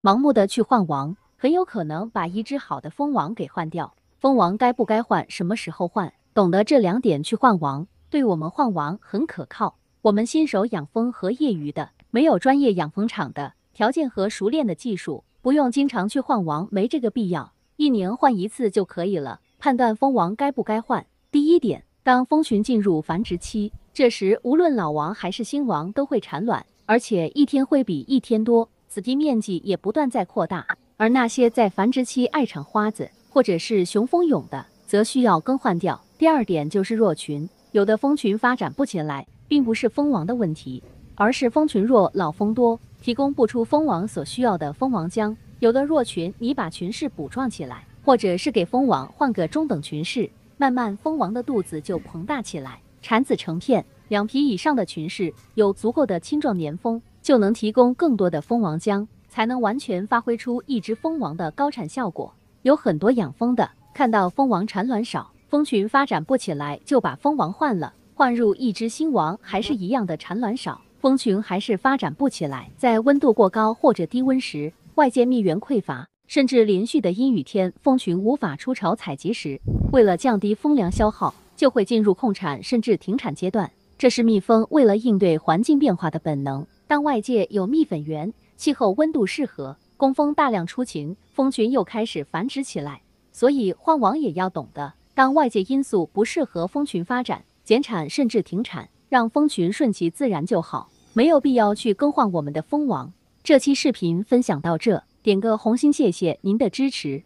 盲目的去换王，很有可能把一只好的蜂王给换掉。蜂王该不该换，什么时候换，懂得这两点去换王，对我们换王很可靠。我们新手养蜂和业余的，没有专业养蜂场的条件和熟练的技术，不用经常去换王，没这个必要，一年换一次就可以了。判断蜂王该不该换，第一点，当蜂群进入繁殖期，这时无论老王还是新王都会产卵，而且一天会比一天多，子地面积也不断在扩大。而那些在繁殖期爱产花子或者是雄蜂蛹的，则需要更换掉。第二点就是弱群，有的蜂群发展不起来，并不是蜂王的问题，而是蜂群弱，老蜂多，提供不出蜂王所需要的蜂王浆。有的弱群，你把群势补壮起来。或者是给蜂王换个中等群势，慢慢蜂王的肚子就膨大起来，产子成片。两批以上的群势有足够的青壮年蜂，就能提供更多的蜂王浆，才能完全发挥出一只蜂王的高产效果。有很多养蜂的看到蜂王产卵少，蜂群发展不起来，就把蜂王换了，换入一只新王，还是一样的产卵少，蜂群还是发展不起来。在温度过高或者低温时，外界蜜源匮乏。甚至连续的阴雨天，蜂群无法出巢采集时，为了降低蜂粮消耗，就会进入控产甚至停产阶段。这是蜜蜂为了应对环境变化的本能。当外界有蜜粉源，气候温度适合，工蜂大量出勤，蜂群又开始繁殖起来。所以换王也要懂得，当外界因素不适合蜂群发展，减产甚至停产，让蜂群顺其自然就好，没有必要去更换我们的蜂王。这期视频分享到这。点个红心，谢谢您的支持。